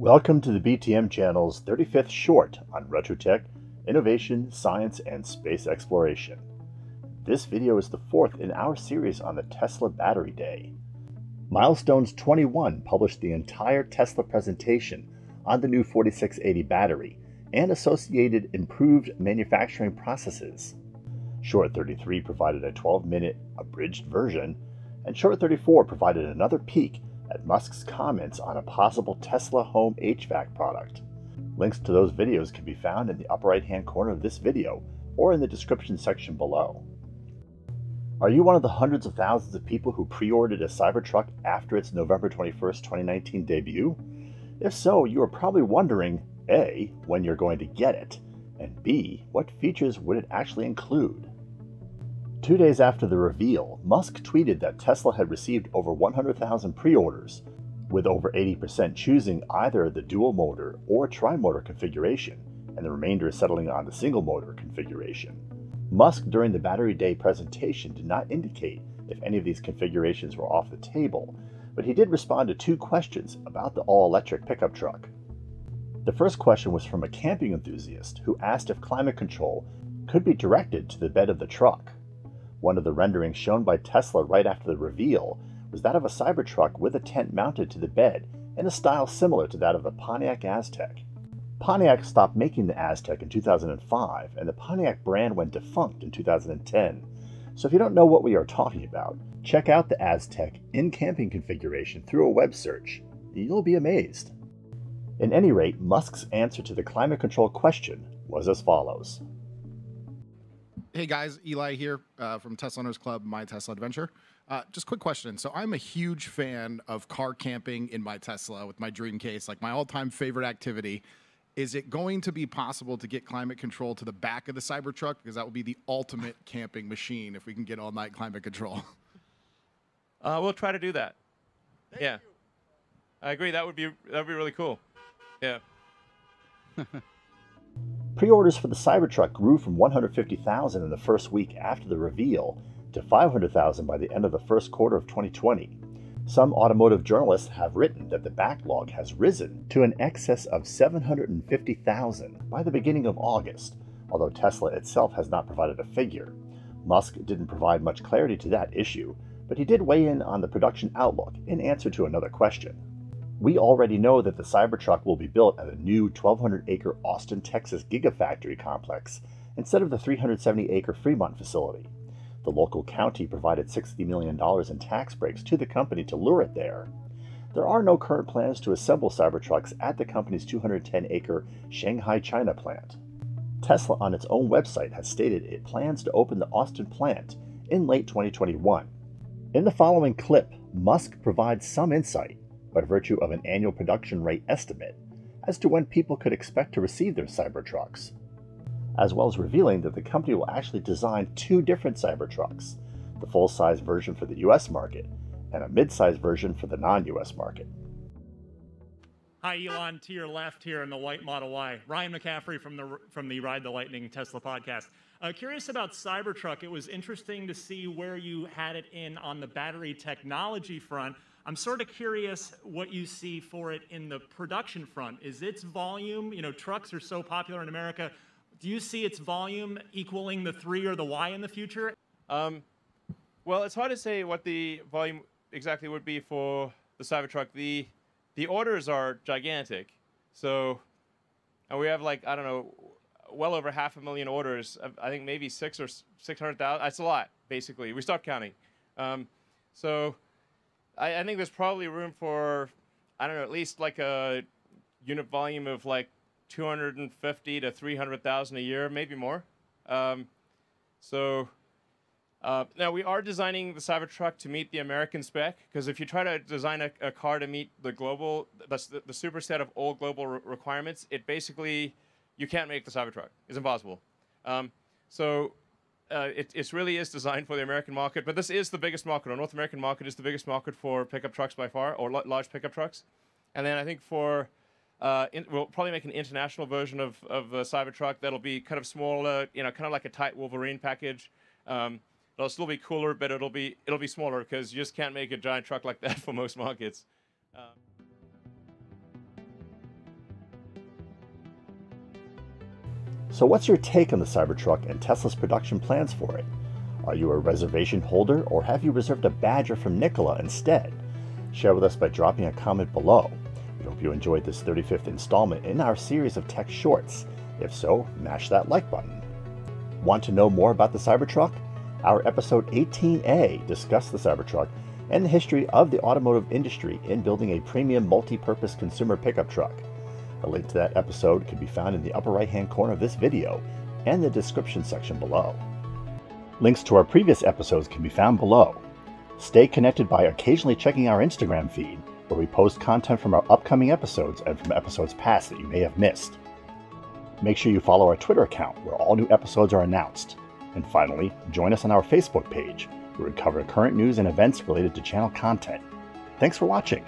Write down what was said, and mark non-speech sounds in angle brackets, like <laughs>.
Welcome to the BTM channel's 35th short on Retrotech, Innovation, Science, and Space Exploration. This video is the fourth in our series on the Tesla Battery Day. Milestones 21 published the entire Tesla presentation on the new 4680 battery and associated improved manufacturing processes. Short 33 provided a 12 minute abridged version, and Short 34 provided another peek at Musk's comments on a possible Tesla home HVAC product. Links to those videos can be found in the upper right hand corner of this video or in the description section below. Are you one of the hundreds of thousands of people who pre ordered a Cybertruck after its November 21st, 2019 debut? If so, you are probably wondering A, when you're going to get it, and B, what features would it actually include? Two days after the reveal, Musk tweeted that Tesla had received over 100,000 pre orders, with over 80% choosing either the dual motor or tri motor configuration, and the remainder settling on the single motor configuration. Musk, during the Battery Day presentation, did not indicate if any of these configurations were off the table, but he did respond to two questions about the all electric pickup truck. The first question was from a camping enthusiast who asked if climate control could be directed to the bed of the truck. One of the renderings shown by Tesla right after the reveal was that of a Cybertruck with a tent mounted to the bed in a style similar to that of the Pontiac Aztek. Pontiac stopped making the Aztek in 2005, and the Pontiac brand went defunct in 2010. So if you don't know what we are talking about, check out the Aztek in camping configuration through a web search. You'll be amazed. In any rate, Musk's answer to the climate control question was as follows Hey guys, Eli here uh, from Tesla Owners Club, My Tesla Adventure. Uh, just quick question. So I'm a huge fan of car camping in my Tesla with my Dreamcase, like my all-time favorite activity. Is it going to be possible to get climate control to the back of the Cybertruck? Because that would be the ultimate <laughs> camping machine if we can get all night climate control. <laughs> Uh, we'll try to do that. Thank yeah, you. I agree. That would be that would be really cool. Yeah. <laughs> Pre-orders for the Cybertruck grew from 150,000 in the first week after the reveal to 500,000 by the end of the first quarter of 2020. Some automotive journalists have written that the backlog has risen to an excess of 750,000 by the beginning of August, although Tesla itself has not provided a figure. Musk didn't provide much clarity to that issue, but he did weigh in on the production outlook in answer to another question we already know that the Cybertruck will be built at a new 1,200 acre Austin, Texas Gigafactory complex instead of the 370 acre Fremont facility. The local county provided $60 million in tax breaks to the company to lure it there. There are no current plans to assemble Cybertrucks at the company's 210 acre Shanghai, China plant. Tesla, on its own website, has stated it plans to open the Austin plant in late 2021. In the following clip, Musk provides some insight by virtue of an annual production rate estimate as to when people could expect to receive their Cybertrucks, as well as revealing that the company will actually design two different Cybertrucks the full size version for the US market and a mid size version for the non US market. Hi, Elon, to your left here in the white Model Y. Ryan McCaffrey from the, from the Ride the Lightning Tesla podcast. Uh, curious about Cybertruck. It was interesting to see where you had it in on the battery technology front. I'm sort of curious what you see for it in the production front. Is its volume, you know, trucks are so popular in America. Do you see its volume equaling the three or the Y in the future? Um, well, it's hard to say what the volume exactly would be for the Cybertruck. The the orders are gigantic, so and we have like I don't know, well over half a million orders. I think maybe six or six hundred thousand. That's a lot, basically. We start counting. Um, so I, I think there's probably room for, I don't know, at least like a unit volume of like 250 to 300,000 a year, maybe more. Um, so uh, now we are designing the Cybertruck to meet the American spec because if you try to design a, a, car to meet the global, the, the superset of all global re requirements, it basically you can't make the Cybertruck. It's impossible. Um, so uh, it, it really is designed for the American market, but this is the biggest market. Our North American market is the biggest market for pickup trucks by far, or large pickup trucks. And then I think for, uh, in, we'll probably make an international version of, of the Cybertruck that'll be kind of smaller, you know, kind of like a tight Wolverine package. Um, It'll still be cooler, but it'll be it'll be smaller because you just can't make a giant truck like that <laughs> for most markets. Um, so what's your take on the Cybertruck and Tesla's production plans for it? Are you a reservation holder or have you reserved a Badger from Nikola instead? Share with us by dropping a comment below. We hope you enjoyed this 35th installment in our series of tech shorts. If so, mash that like button. Want to know more about the Cybertruck? Our episode 18A discussed the Cybertruck and the history of the automotive industry in building a premium multi purpose consumer pickup truck. A link to that episode can be found in the upper right hand corner of this video and the description section below. Links to our previous episodes can be found below. Stay connected by occasionally checking our Instagram feed, where we post content from our upcoming episodes and from episodes past that you may have missed. Make sure you follow our Twitter account, where all new episodes are announced. And finally, join us on our Facebook page, where we cover current news and events related to channel content. Thanks for watching.